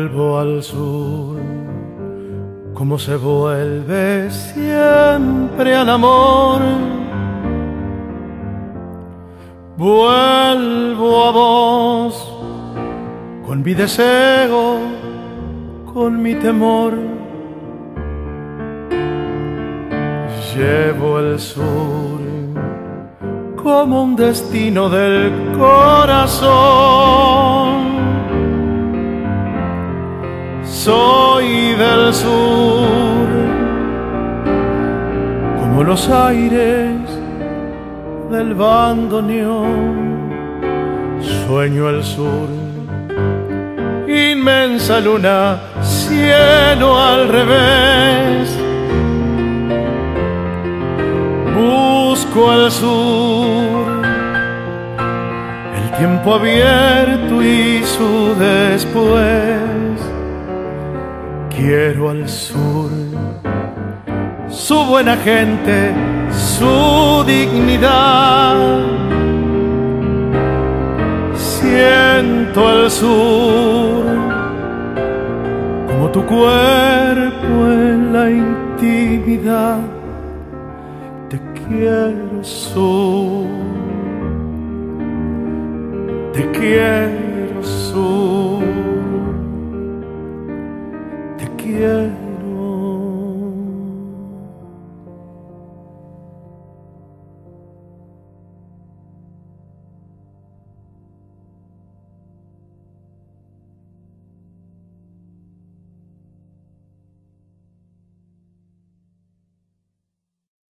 Vuelvo al sur, como se vuelve siempre al amor. Vuelvo a vos, con mi deseo, con mi temor. Llevo el sur como un destino del corazón. Los aires del bandoneón. Sueño el sur, inmensa luna, cielo al revés. Busco el sur, el tiempo abierto y su después quiero al sur, su buena gente, su dignidad. Siento al sur como tu cuerpo en la intimidad. Te quiero sur, te quiero